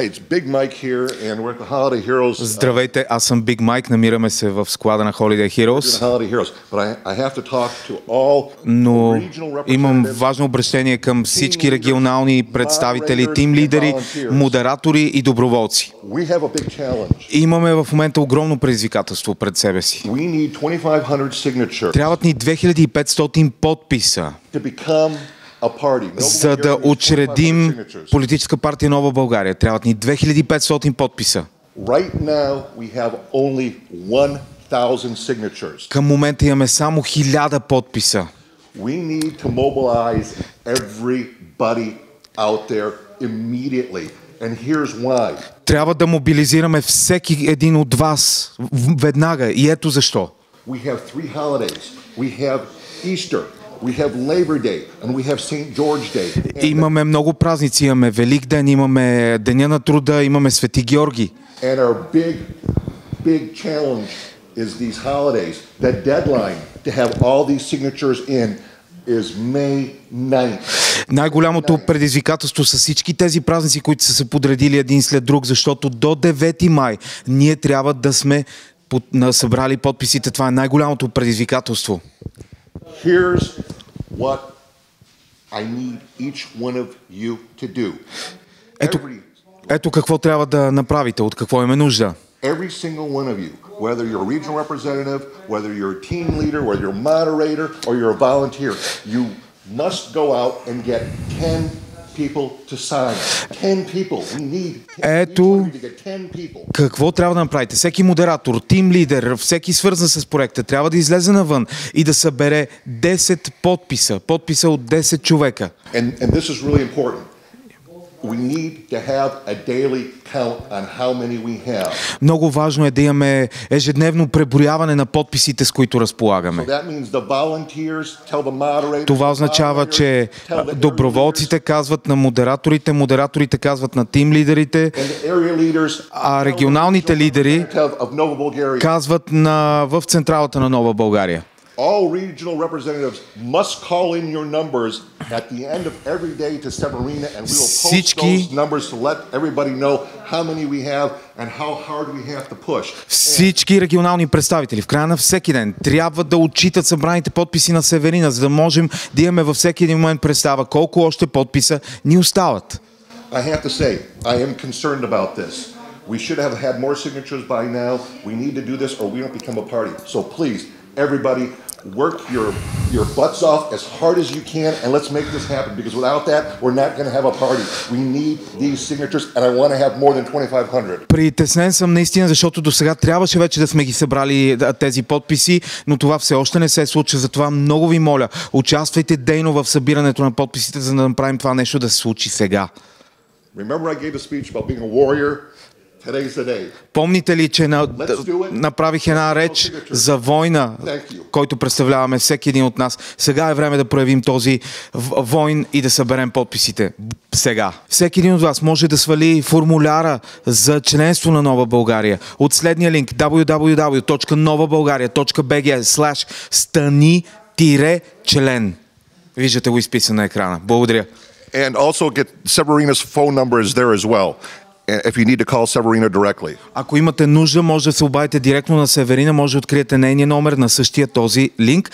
Hey, here, Здравейте, аз съм Big Mike, намираме се в склада на Holiday Heroes, Holiday to to но имам важно обращение към всички регионални представители, тим лидери, модератори и доброволци. Имаме в момента огромно предизвикателство пред себе си. We need 2,500 signatures Трябват ни 2500 подписа, за да Bulgaria needs 2,500 учредим политическа партия Нова България. Трябват ни 2500 подписа. Right now, we have only 1,000 signatures. Към момента имаме само 1000 подписа. Трябва да мобилизираме всеки един от вас веднага. И ето защо. Имаме много празници. Имаме Велик ден, имаме Деня на труда, имаме Свети Георги. and our big, big challenge is these holidays. The deadline to have all these signatures in is May 9th. Най-голямото предизвикателство са всички тези празници, които са се подредили един след друг, защото до 9 май ние трябва да сме събрали подписите. Това е най-голямото предизвикателство. Here's what I need each one of you to do. Ето, Every, ето какво трябва да направите, от какво имаме нужда. every single one of you, whether you're a regional representative, whether you're a team leader, whether you're a moderator, or you're a volunteer, you must go out and get 10 people to sign. 10 people. We need 10, Ето- each one of you to get 10 people. Какво трябва да направите? Всеки модератор, тим лидер, всеки свързан с проекта, трябва да излезе навън и да събере 10 подписа. Подписа от 10 човека. And, and Много важно е да имаме ежедневно преброяване на подписите, с които разполагаме. Това означава, че доброволците казват на модераторите, модераторите казват на тим лидерите, а регионалните лидери казват на, в централата на Нова България. All regional representatives must call in your numbers at the end of every day to Severina, and we will post Всички- those numbers to let everybody know how many we have and how hard we have to push. Всички регионални представители в края на всеки ден трябва да отчитат събраните подписи на Северина, за да можем да имаме във всеки един момент представа колко още подписа ни остават. I have to say, I am concerned about this. We should have had more signatures by now. We need to do this or we don't become a party. So please, everybody, work your, your butts off as hard as you can and let's make this happen because without that, we're not going to have a party. We need these signatures and I want to have more than 2,500. Притеснен съм наистина, защото до сега трябваше вече да сме ги събрали тези подписи, но това все още не се случва. Затова много ви моля, участвайте дейно в събирането на подписите, за да направим това нещо да се случи сега. Remember I gave a speech about being a warrior? Помните ли, че на, направих една реч за война, който представляваме всеки един от нас. Сега е време да проявим този войн и да съберем подписите. Сега. Всеки един от вас може да свали формуляра за членство на Нова България от следния линк www.novabulgaria.bg slash стани-член. Виждате го изписан на екрана. Благодаря. And also get Severina's phone number is there as well. If you need to call Severina directly. Ако имате нужда, може да се обадите директно на Северина, може да откриете нейния номер на същия този линк.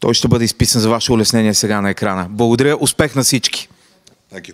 Той ще бъде изписан за ваше улеснение сега на екрана. Благодаря, успех на всички! Thank you.